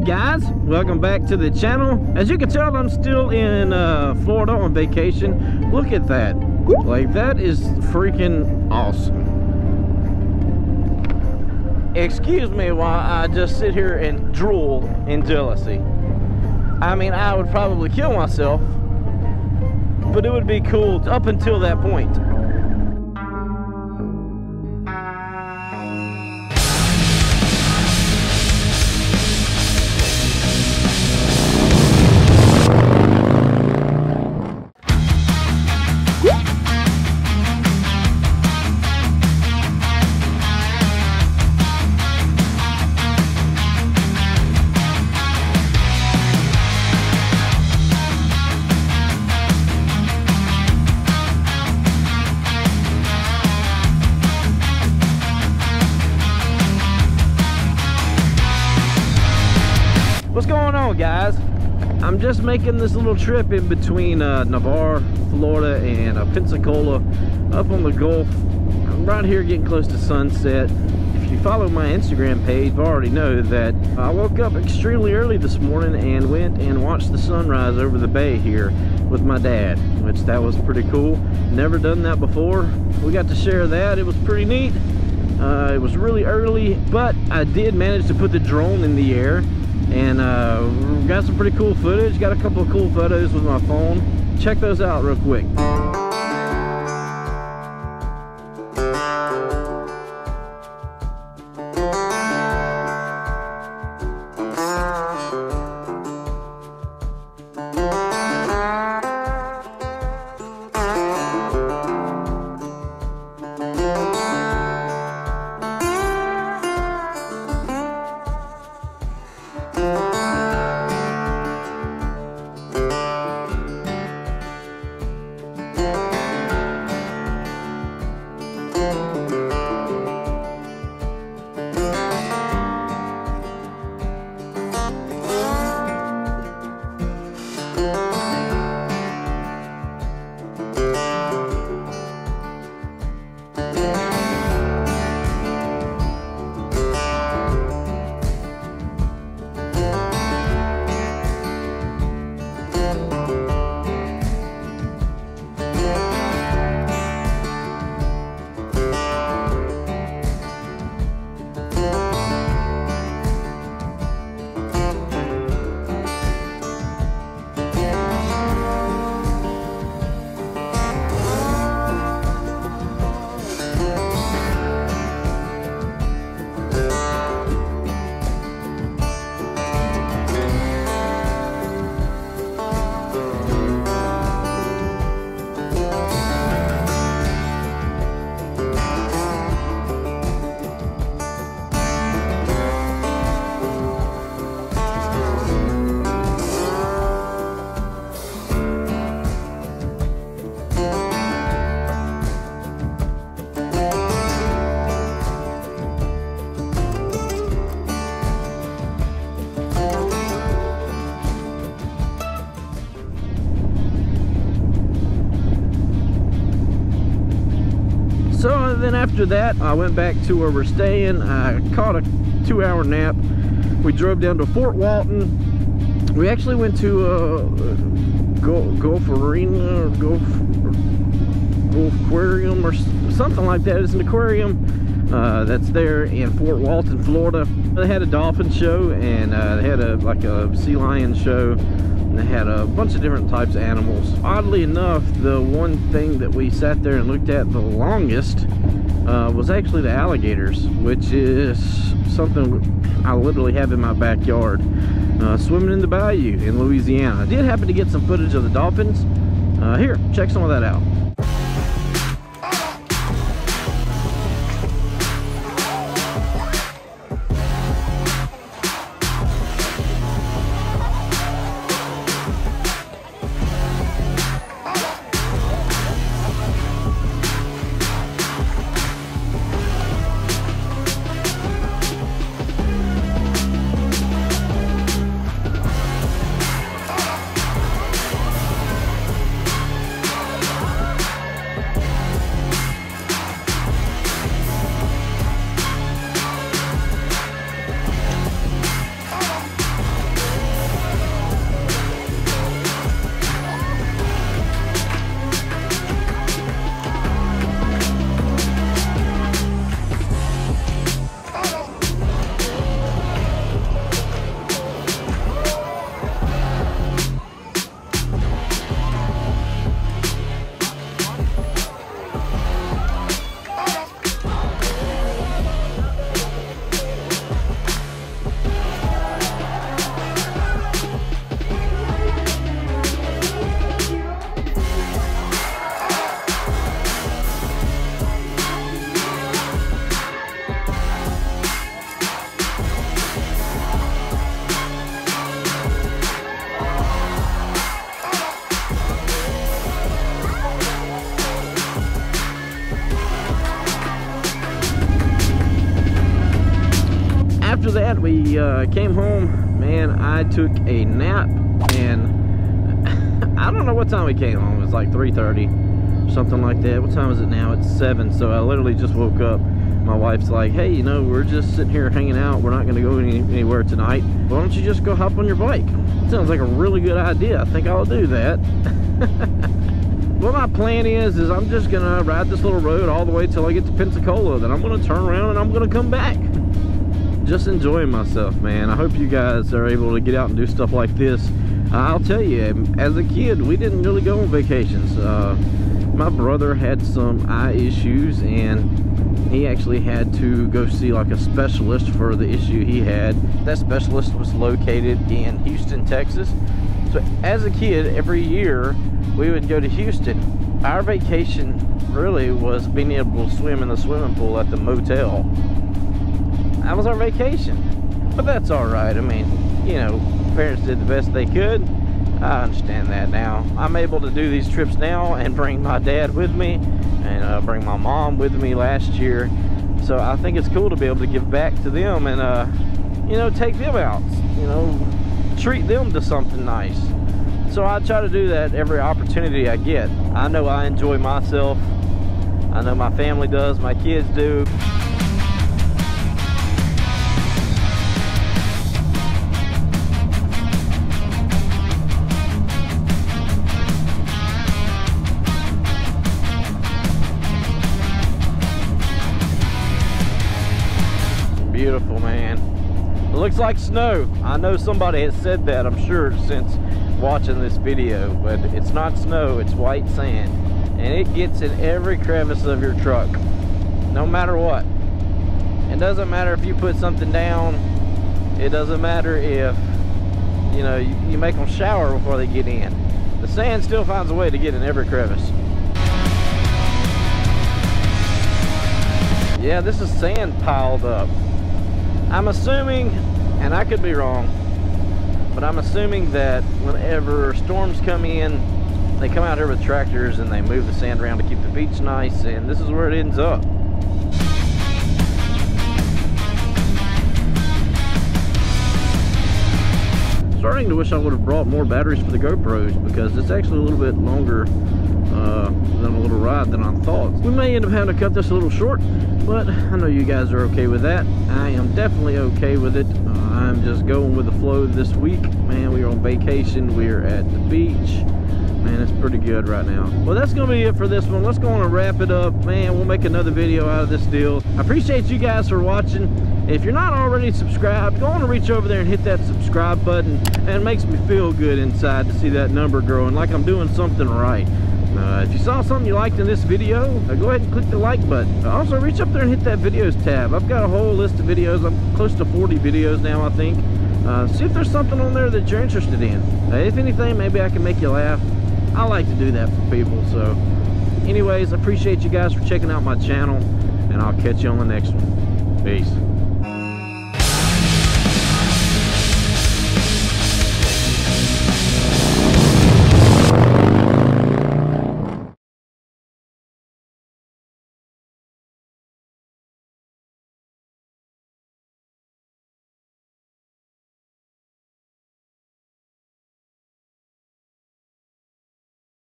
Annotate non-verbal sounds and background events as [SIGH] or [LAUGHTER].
guys. Welcome back to the channel. As you can tell i'm still in uh, florida on vacation. Look at that. Like that is freaking awesome. Excuse me while i just sit here and drool in jealousy. I mean i would probably kill myself but it would be cool up until that point guys? I'm just making this little trip in between uh, Navarre, Florida and uh, Pensacola up on the Gulf. I'm right here getting close to sunset. If you follow my Instagram page, you already know that I woke up extremely early this morning and went and watched the sunrise over the bay here with my dad, which that was pretty cool. Never done that before. We got to share that. It was pretty neat. Uh, it was really early, but I did manage to put the drone in the air and uh, got some pretty cool footage. Got a couple of cool photos with my phone. Check those out real quick So then after that, I went back to where we're staying. I caught a two hour nap. We drove down to Fort Walton. We actually went to uh, Gulfarium or Gulf, Gulf Aquarium or something like that. It's an aquarium uh, that's there in Fort Walton, Florida. They had a dolphin show and uh, they had a like a sea lion show and they had a bunch of different types of animals. Oddly enough, the one thing that we sat there and looked at the longest uh, was actually the alligators, which is something I literally have in my backyard. Uh, swimming in the bayou in Louisiana. I did happen to get some footage of the dolphins. Uh, here, check some of that out. That, we uh, came home. Man, I took a nap and [LAUGHS] I don't know what time we came home. It was like 3.30 something like that. What time is it now? It's 7. So I literally just woke up. My wife's like, hey, you know, we're just sitting here hanging out. We're not going to go any, anywhere tonight. Why don't you just go hop on your bike? Sounds like a really good idea. I think I'll do that. [LAUGHS] what my plan is, is I'm just going to ride this little road all the way till I get to Pensacola. Then I'm going to turn around and I'm going to come back just enjoying myself, man. I hope you guys are able to get out and do stuff like this. Uh, I'll tell you, as a kid, we didn't really go on vacations. Uh, my brother had some eye issues and he actually had to go see like a specialist for the issue he had. That specialist was located in Houston, Texas. So as a kid, every year we would go to Houston. Our vacation really was being able to swim in the swimming pool at the motel that was our vacation. But that's all right. I mean, you know, parents did the best they could. I understand that now. I'm able to do these trips now and bring my dad with me and uh, bring my mom with me last year. So I think it's cool to be able to give back to them and, uh, you know, take them out, you know, treat them to something nice. So I try to do that every opportunity I get. I know I enjoy myself. I know my family does, my kids do. Beautiful, man. It looks like snow. I know somebody has said that, I'm sure, since watching this video, but it's not snow, it's white sand. And it gets in every crevice of your truck, no matter what. It doesn't matter if you put something down. It doesn't matter if, you know, you, you make them shower before they get in. The sand still finds a way to get in every crevice. Yeah, this is sand piled up. I'm assuming, and I could be wrong, but I'm assuming that whenever storms come in, they come out here with tractors and they move the sand around to keep the beach nice, and this is where it ends up. Starting to wish I would have brought more batteries for the GoPros because it's actually a little bit longer uh, than a little ride than I thought. We may end up having to cut this a little short, but I know you guys are okay with that. I am definitely okay with it. Uh, I'm just going with the flow this week. Man, we are on vacation. We are at the beach. Man, it's pretty good right now. Well, that's going to be it for this one. Let's go on and wrap it up. Man, we'll make another video out of this deal. I appreciate you guys for watching. If you're not already subscribed, go on and reach over there and hit that subscribe button. And it makes me feel good inside to see that number growing, like I'm doing something right. Uh, if you saw something you liked in this video, uh, go ahead and click the like button. Uh, also, reach up there and hit that videos tab. I've got a whole list of videos. I'm close to 40 videos now, I think. Uh, see if there's something on there that you're interested in. Uh, if anything, maybe I can make you laugh. I like to do that for people. So, anyways, I appreciate you guys for checking out my channel, and I'll catch you on the next one. Peace.